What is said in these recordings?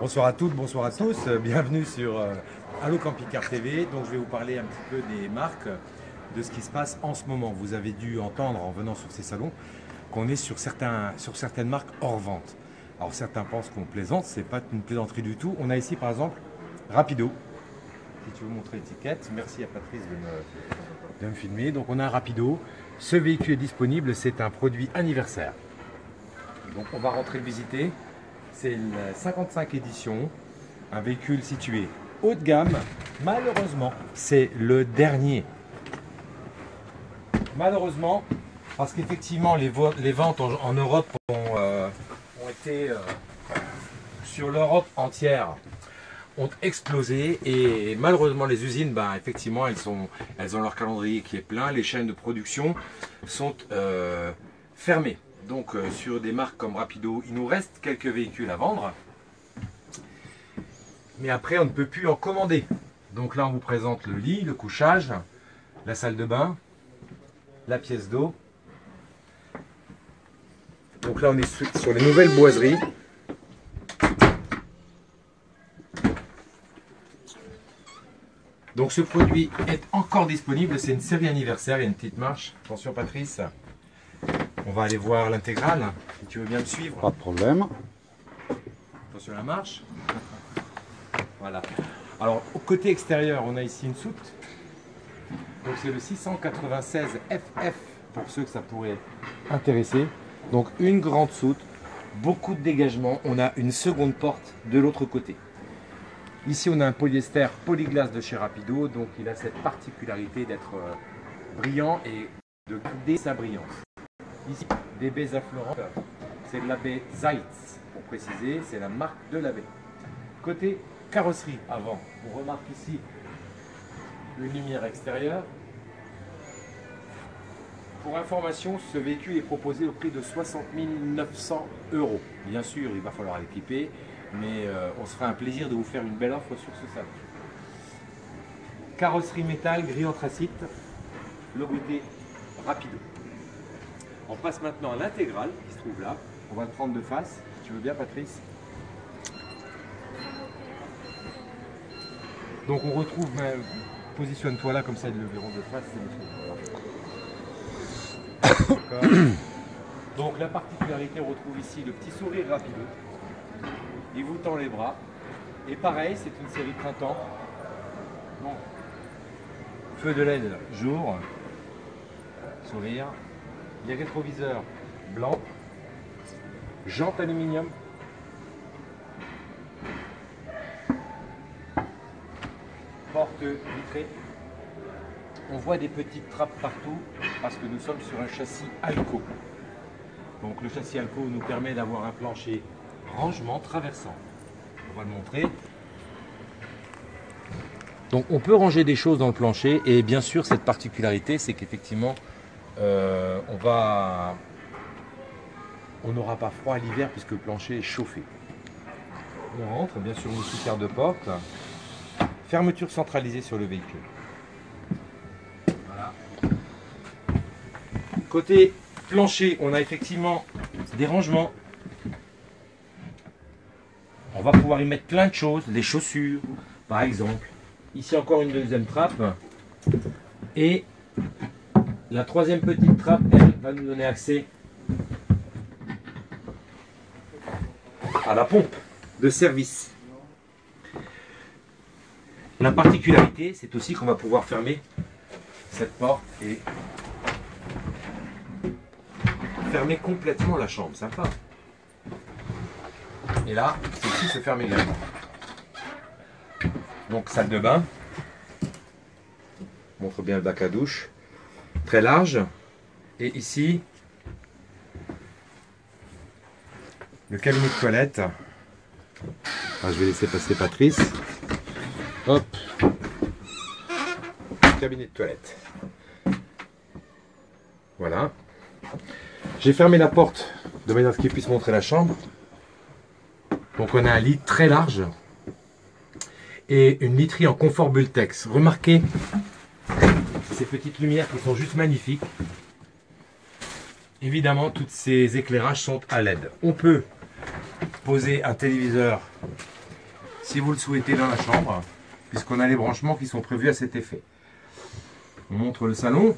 Bonsoir à toutes, bonsoir à tous. Euh, Bienvenue sur euh, Allo Camping-Car TV. Donc je vais vous parler un petit peu des marques, de ce qui se passe en ce moment. Vous avez dû entendre en venant sur ces salons qu'on est sur, certains, sur certaines marques hors vente. Alors certains pensent qu'on plaisante, c'est pas une plaisanterie du tout. On a ici par exemple Rapido. Si tu veux montrer l'étiquette, merci à Patrice de me, de me filmer. Donc on a un Rapido. Ce véhicule est disponible, c'est un produit anniversaire. Donc on va rentrer le visiter. C'est la 55 édition, un véhicule situé haut de gamme. Malheureusement, c'est le dernier. Malheureusement, parce qu'effectivement les, ventes en, en Europe ont, euh, ont été euh, sur l'Europe entière ont explosé et malheureusement les usines, ben, effectivement, elles, sont, elles ont leur calendrier qui est plein, les chaînes de production sont euh, fermées. Donc euh, sur des marques comme Rapido, il nous reste quelques véhicules à vendre. Mais après, on ne peut plus en commander. Donc là, on vous présente le lit, le couchage, la salle de bain, la pièce d'eau. Donc là, on est sur les nouvelles boiseries. Donc ce produit est encore disponible, c'est une série anniversaire, il y a une petite marche. Attention Patrice, on va aller voir l'intégrale, si tu veux bien me suivre. Pas de problème. Attention à la marche. Voilà. Alors au côté extérieur, on a ici une soute. Donc c'est le 696 FF pour ceux que ça pourrait intéresser. Donc une grande soute, beaucoup de dégagement. On a une seconde porte de l'autre côté. Ici, on a un polyester polyglace de chez Rapido, donc il a cette particularité d'être euh, brillant et de garder sa brillance. Ici, des baies affleurantes, c'est de la baie Zeitz, pour préciser, c'est la marque de la baie. Côté carrosserie avant, on remarque ici une lumière extérieure. Pour information, ce véhicule est proposé au prix de 60 900 euros. Bien sûr, il va falloir l'équiper, mais euh, on se fera un plaisir de vous faire une belle offre sur ce salon. Carrosserie métal, gris anthracite, logoté Rapido. On passe maintenant à l'intégrale qui se trouve là. On va le prendre de face. Tu veux bien, Patrice. Donc on retrouve, positionne-toi là comme ça, ils le verront de face. Donc la particularité, on retrouve ici le petit sourire rapide. Il vous tend les bras. Et pareil, c'est une série printemps. Bon. Feu de LED jour. Sourire. Les rétroviseurs blancs. Jantes aluminium. Porte vitrée. On voit des petites trappes partout parce que nous sommes sur un châssis Alco. Donc le châssis Alco nous permet d'avoir un plancher rangement traversant. On va le montrer. Donc on peut ranger des choses dans le plancher et bien sûr cette particularité c'est qu'effectivement euh, on va on n'aura pas froid à l'hiver puisque le plancher est chauffé. On rentre bien sûr une carte de porte. Fermeture centralisée sur le véhicule. Voilà. Côté plancher, on a effectivement des rangements. On va pouvoir y mettre plein de choses, des chaussures par exemple. Ici encore une deuxième trappe. Et la troisième petite trappe, va nous donner accès à la pompe de service. La particularité, c'est aussi qu'on va pouvoir fermer cette porte et fermer complètement la chambre. Sympa. Et là, ceci se ferme également. Donc, salle de bain. Montre bien le bac à douche. Très large. Et ici, le cabinet de toilette. Ah, je vais laisser passer Patrice. Hop. Cabinet de toilette. Voilà. J'ai fermé la porte de manière à ce qu'il puisse montrer la chambre. Donc on a un lit très large et une literie en confort Bultex. Remarquez ces petites lumières qui sont juste magnifiques. Évidemment, tous ces éclairages sont à LED. On peut poser un téléviseur si vous le souhaitez dans la chambre, puisqu'on a les branchements qui sont prévus à cet effet. On montre le salon.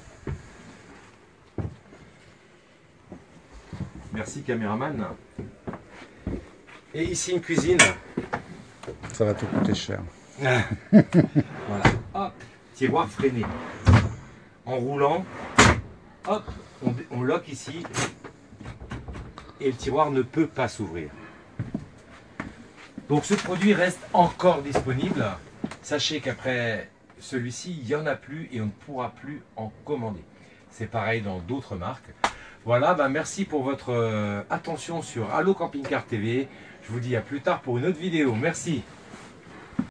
Merci caméraman. Et ici une cuisine. Ça va te coûter cher. voilà. Hop, tiroir freiné. En roulant, hop, on, on ici et le tiroir ne peut pas s'ouvrir. Donc ce produit reste encore disponible. Sachez qu'après celui-ci, il n'y en a plus et on ne pourra plus en commander. C'est pareil dans d'autres marques. Voilà, bah merci pour votre euh, attention sur Allo Camping Car TV. Je vous dis à plus tard pour une autre vidéo. Merci.